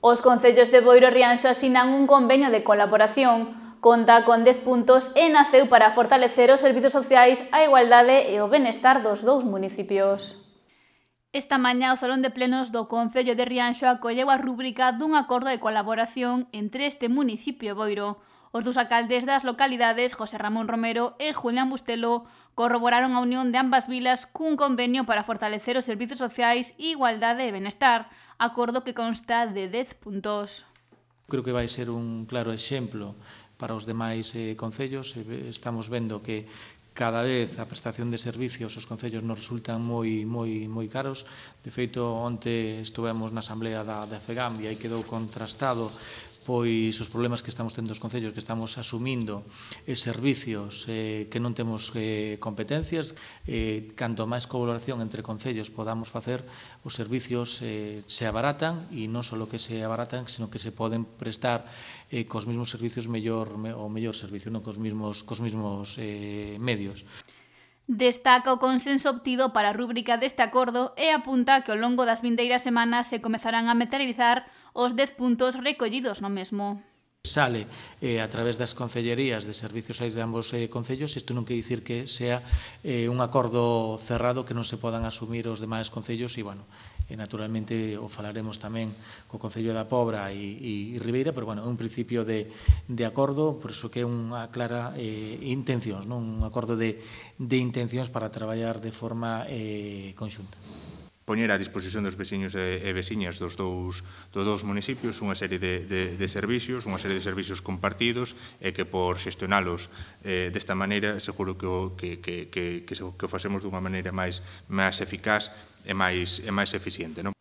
Os concellos de Boiro e Rianxo asinan un convenio de colaboración conta con 10 puntos e naceu para fortalecer os servizos sociais, a igualdade e o benestar dos dous municipios. Esta mañá o Salón de Plenos do Concello de Rianxo acolleu a rúbrica dun acordo de colaboración entre este municipio e Boiro, Os dous alcaldes das localidades, José Ramón Romero e Julián Bustelo, corroboraron a unión de ambas vilas cun convenio para fortalecer os servizos sociais, igualdade e benestar, acordo que consta de 10 puntos. Creo que vai ser un claro exemplo para os demais eh, concellos. Eh, estamos vendo que cada vez a prestación de servicios os concellos nos resultan moi moi moi caros. De feito, onte estivemos na asamblea da, da FEGAM e aí quedou contrastado pois os problemas que estamos tendo os concellos, que estamos asumindo eh, servicios eh, que non temos eh, competencias, eh, canto máis colaboración entre concellos podamos facer, os servicios eh, se abaratan e non só que se abaratan, sino que se poden prestar eh, cos mesmos servicios mellor, me, o mellor servicio, non cos mesmos, cos mesmos eh, medios. Destaca o consenso obtido para a rúbrica deste acordo e apunta que ao longo das vindeiras semanas se comezarán a materializar os 10 puntos recollidos no mesmo sale eh, a través das concellerías de servicios aí de ambos eh, concellos, isto non quer dicir que sea eh, un acordo cerrado que non se podan asumir os demais concellos e, bueno, e naturalmente o falaremos tamén co Concello da Pobra e, e, e Ribeira, pero, bueno, é un principio de, de acordo, por iso que é unha clara eh, intencións, non? un acordo de, de intencións para traballar de forma eh, conxunta poñer a disposición dos veciños e, e veciñas dos dous, dos dous municipios unha serie de, de, de servicios, unha serie de servicios compartidos e que por xestionalos eh, desta maneira seguro que, o, que, que, que, que, que o facemos dunha maneira máis, máis eficaz e máis, e máis eficiente. Non?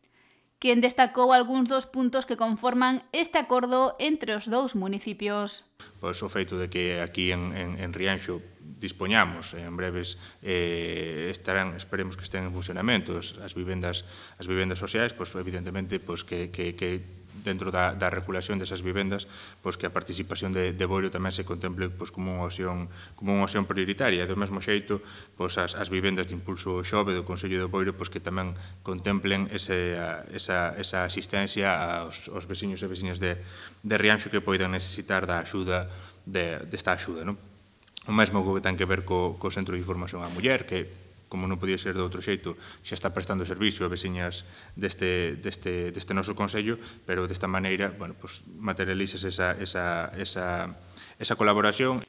quen destacou algúns dos puntos que conforman este acordo entre os dous municipios. Pois o feito de que aquí en, en, en Rianxo dispoñamos eh, en breves eh, estarán, esperemos que estén en funcionamento as, as vivendas as vivendas sociais, pois evidentemente pois que, que, que dentro da, da regulación desas vivendas pois que a participación de, de Boiro tamén se contemple pois, como unha opción como unha opción prioritaria. Do mesmo xeito, pois, as, as vivendas de impulso xove do Consello de Boiro pois, que tamén contemplen ese, a, esa, esa asistencia aos, aos veciños e veciñas de, de Rianxo que poidan necesitar da axuda de, desta axuda. Non? O mesmo que ten que ver co, co Centro de Información á Muller, que como non podía ser de outro xeito, xa está prestando servicio a veciñas deste, deste, deste noso Consello, pero desta maneira bueno, pues, materializas esa, esa, esa, esa colaboración.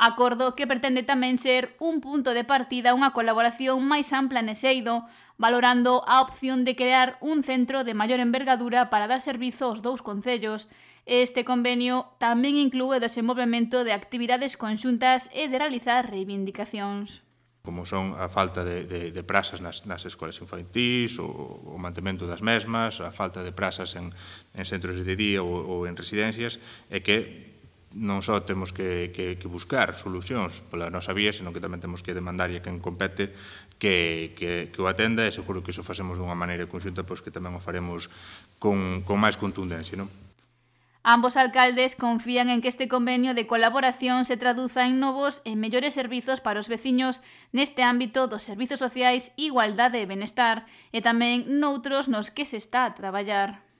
Acordo que pretende tamén ser un punto de partida unha colaboración máis ampla en Seido, valorando a opción de crear un centro de maior envergadura para dar servizo aos dous concellos, Este convenio tamén inclúe o desenvolvemento de actividades conxuntas e de realizar reivindicacións como son a falta de, de, de prazas nas, nas escolas infantís, o, o mantemento das mesmas, a falta de prazas en, en centros de día ou, ou en residencias, é que non só temos que, que, que buscar solucións pola nosa vía, senón que tamén temos que demandar e a quen compete que, que, que o atenda e seguro que iso facemos dunha maneira conxunta pois que tamén o faremos con, con máis contundencia. Non? Ambos alcaldes confían en que este convenio de colaboración se traduza en novos e mellores servizos para os veciños neste ámbito dos servizos sociais, igualdade e benestar, e tamén noutros nos que se está a traballar.